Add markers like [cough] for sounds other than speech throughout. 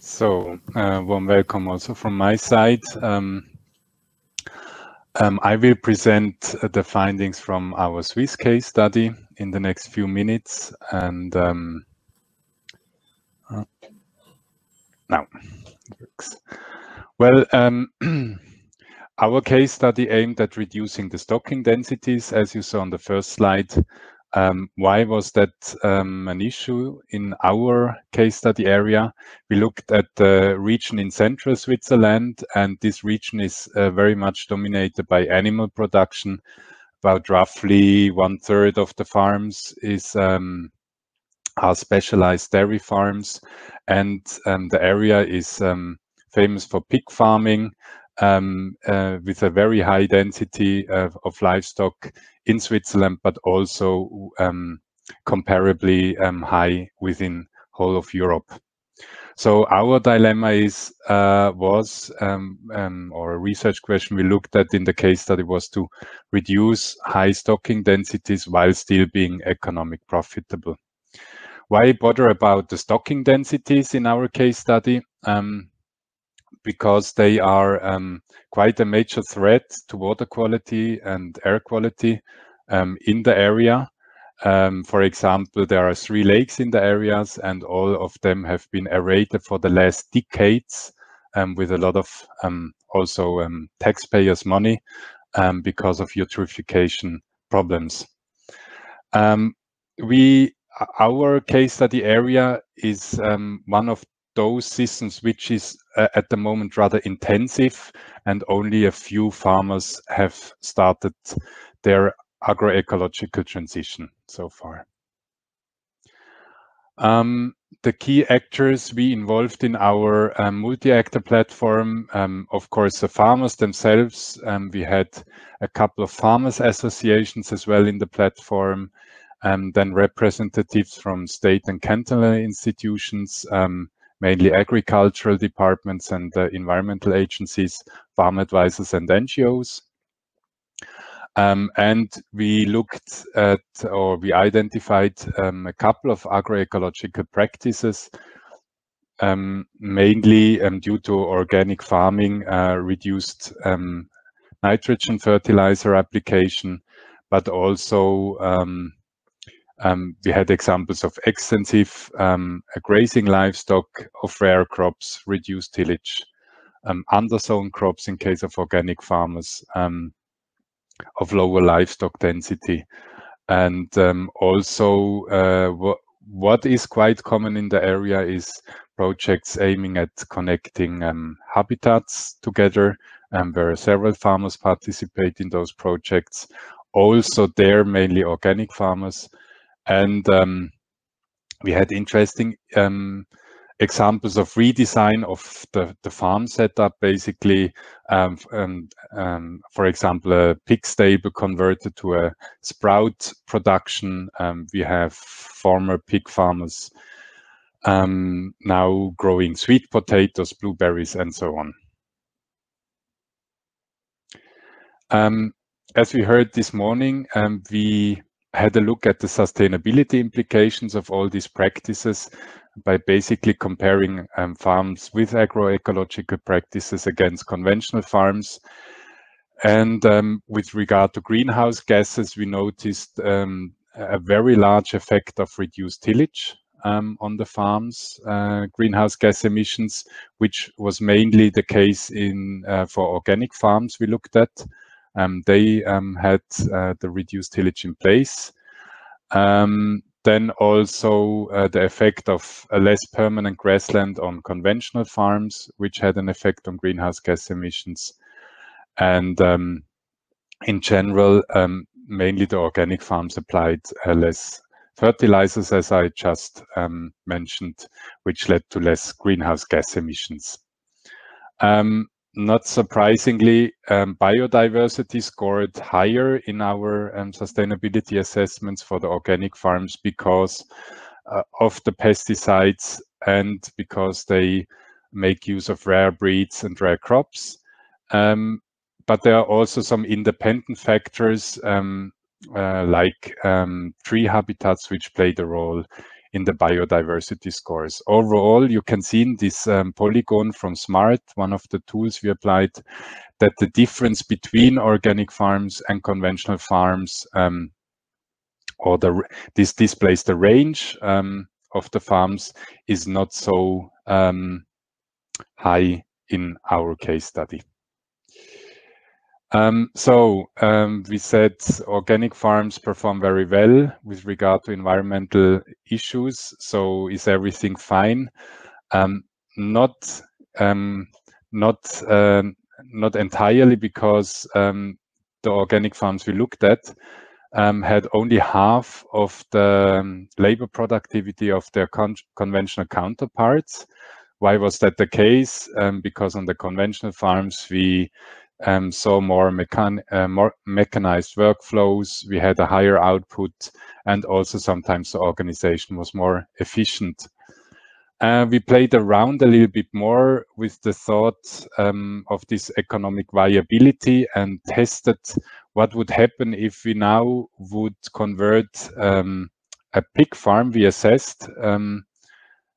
So, uh, warm welcome also from my side. Um, um, I will present uh, the findings from our Swiss case study in the next few minutes. And um, uh, now. Well, um, [clears throat] our case study aimed at reducing the stocking densities, as you saw on the first slide, um, why was that um, an issue in our case study area? We looked at the region in central Switzerland, and this region is uh, very much dominated by animal production. About roughly one third of the farms is um, are specialized dairy farms, and um, the area is um, famous for pig farming um, uh, with a very high density of, of, livestock in Switzerland, but also um, comparably um, high within whole of Europe. So our dilemma is uh, was um, um, or a research question we looked at in the case study was to reduce high stocking densities while still being economic profitable. Why bother about the stocking densities in our case study? Um, because they are um, quite a major threat to water quality and air quality um, in the area. Um, for example, there are three lakes in the areas and all of them have been aerated for the last decades um, with a lot of um, also um, taxpayers' money because of eutrophication problems. we our case study area is um, one of those systems which is uh, at the moment rather intensive and only a few farmers have started their agroecological transition so far. Um, the key actors we involved in our um, multi-actor platform, um, of course, the farmers themselves. Um, we had a couple of farmers associations as well in the platform, and then representatives from state and cantonal institutions, um, mainly agricultural departments and environmental agencies, farm advisors and NGOs. Um, and we looked at or we identified um, a couple of agroecological practices, um, mainly um, due to organic farming, uh, reduced um, nitrogen fertilizer application, but also um, we had examples of extensive um, grazing livestock, of rare crops, reduced tillage, um, undersown crops in case of organic farmers, um, of lower livestock density. And um, also uh, what, what is quite common in the area is projects aiming at connecting um, habitats together, and where several farmers participate in those projects. Also there, mainly organic farmers, and um, we had interesting um, examples of redesign of the, the farm setup, basically, um, um, um, for example, a pig stable converted to a sprout production. Um, we have former pig farmers um, now growing sweet potatoes, blueberries, and so on. Um, as we heard this morning, we had a look at the sustainability implications of all these practices by basically comparing um, farms with agroecological practices against conventional farms. And um, with regard to greenhouse gases, we noticed um, a very large effect of reduced tillage um, on the farms, uh, greenhouse gas emissions, which was mainly the case in uh, for organic farms we looked at. Um, they um, had uh, the reduced tillage in place. Um, then also uh, the effect of a less permanent grassland on conventional farms, which had an effect on greenhouse gas emissions. And in general, mainly the organic farms applied uh, less fertilizers, as I just um, mentioned, which led to less greenhouse gas emissions. Um, not surprisingly, um, biodiversity scored higher in our um, sustainability assessments for the organic farms because uh, of the pesticides and because they make use of rare breeds and rare crops. Um, but there are also some independent factors um, uh, like um, tree habitats, which played a role in the biodiversity scores. Overall, you can see in this um, polygon from SMART, one of the tools we applied, that the difference between organic farms and conventional farms, um, or the this displays the range um, of the farms, is not so um, high in our case study. Um, so um, we said organic farms perform very well with regard to environmental issues. So is everything fine? Um, not um, not um, not entirely because um, the organic farms we looked at had only half of the labor productivity of their con conventional counterparts. Why was that the case? because on the conventional farms we um, saw more, mechan uh, more mechanized workflows. We had a higher output, and also sometimes the organization was more efficient. Uh, we played around a little bit more with the thought um, of this economic viability and tested what would happen if we now would convert um, a pig farm we assessed um,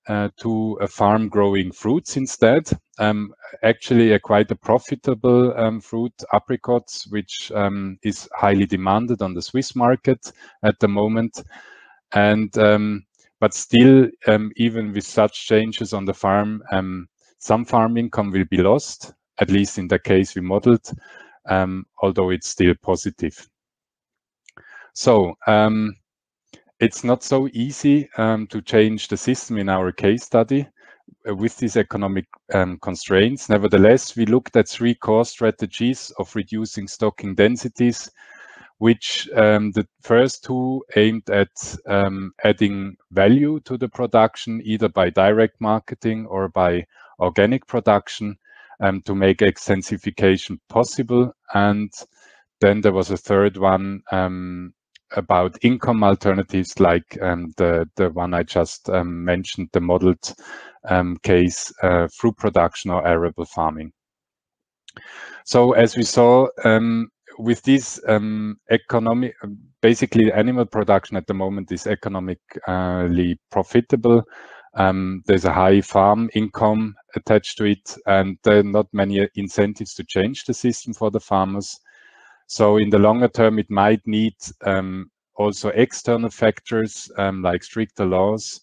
uh, to a farm growing fruits instead. Um, actually, a quite a profitable um, fruit, apricots, which um, is highly demanded on the Swiss market at the moment. And um, but still, um, even with such changes on the farm, um, some farm income will be lost. At least in the case we modeled, although it's still positive. So it's not so easy to change the system in our case study with these economic um, constraints. Nevertheless, we looked at three core strategies of reducing stocking densities, which um, the first two aimed at um, adding value to the production, either by direct marketing or by organic production um, to make extensification possible. And then there was a third one um, about income alternatives like um, the, the one I just um, mentioned, the modeled um, case, uh, fruit production or arable farming. So as we saw, um, with this um, economic, basically animal production at the moment is economically profitable. Um, there's a high farm income attached to it, and there are not many incentives to change the system for the farmers. So in the longer term, it might need um, also external factors um, like stricter laws,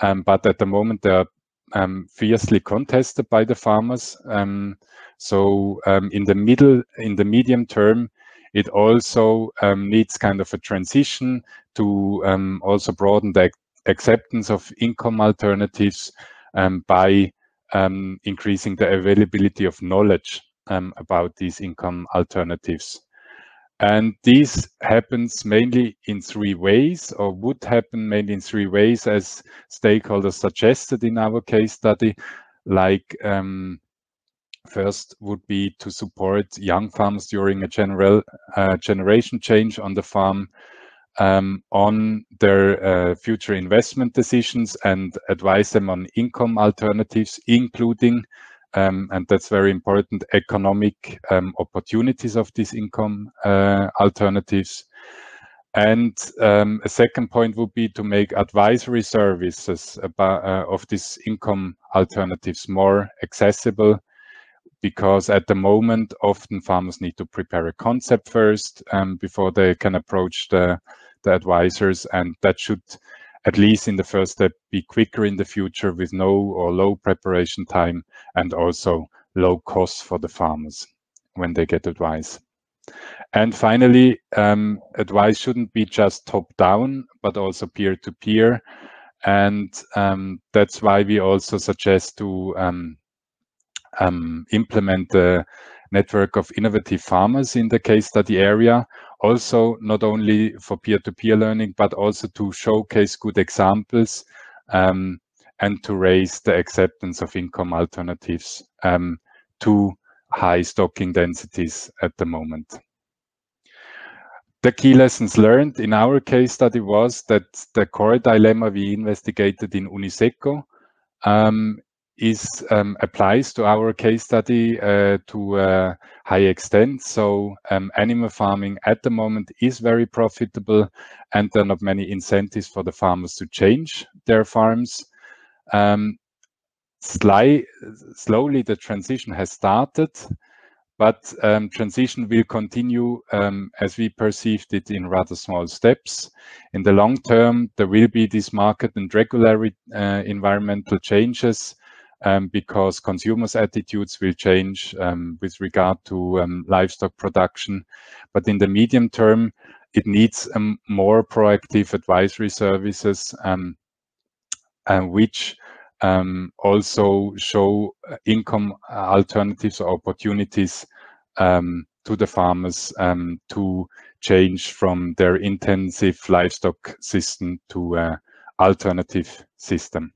um, but at the moment there are um, fiercely contested by the farmers. Um, so um, in the middle, in the medium term, it also um, needs kind of a transition to also broaden the acceptance of income alternatives by increasing the availability of knowledge about these income alternatives. And this happens mainly in three ways, or would happen mainly in three ways, as stakeholders suggested in our case study. Like um, first would be to support young farmers during a general uh, generation change on the farm um, on their uh, future investment decisions and advise them on income alternatives, including um, and that's very important, economic um, opportunities of these income uh, alternatives. And um, a second point would be to make advisory services about, uh, of these income alternatives more accessible because at the moment, often farmers need to prepare a concept first um, before they can approach the, the advisors. And that should at least in the first step, be quicker in the future with no or low preparation time and also low costs for the farmers when they get advice. And finally, um, advice shouldn't be just top down, but also peer to peer. And um, that's why we also suggest to um, um implement the network of innovative farmers in the case study area also not only for peer-to-peer -peer learning, but also to showcase good examples um, and to raise the acceptance of income alternatives um, to high stocking densities at the moment. The key lessons learned in our case study was that the core dilemma we investigated in UNISECO um, is um, applies to our case study uh, to a high extent. So um, animal farming at the moment is very profitable, and there are not many incentives for the farmers to change their farms. Um, sly, slowly, the transition has started, but um, transition will continue um, as we perceived it in rather small steps. In the long term, there will be this market and regular uh, environmental changes um, because consumers' attitudes will change um, with regard to um, livestock production. But in the medium term, it needs um, more proactive advisory services, um, which um, also show income alternatives or opportunities to the farmers to change from their intensive livestock system to an alternative system.